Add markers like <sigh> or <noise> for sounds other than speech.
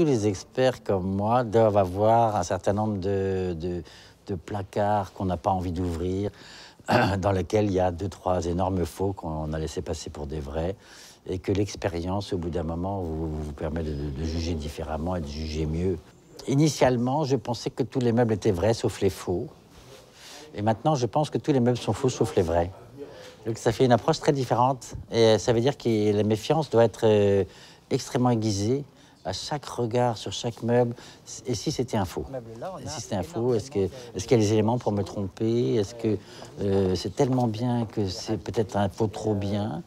tous les experts comme moi doivent avoir un certain nombre de, placards qu'on n'a pas envie d'ouvrir, <clears throat> dans lesquels il y a deux, trois énormes faux qu'on a laissé passer pour des vrais, et que l'expérience, au bout d'un moment, vous, permet de, juger différemment et de juger mieux. Initialement, je pensais que tous les meubles étaient vrais, sauf les faux. Et maintenant, je pense que tous les meubles sont faux, sauf les vrais. Donc ça fait une approche très différente. Et ça veut dire que la méfiance doit être euh, extrêmement aiguisée à chaque regard sur chaque meuble. Et si c'était un faux? Et si c'était un faux, est-ce qu'il est y a des éléments pour me tromper? Est-ce que euh, c'est tellement bien que c'est peut-être un faux trop bien?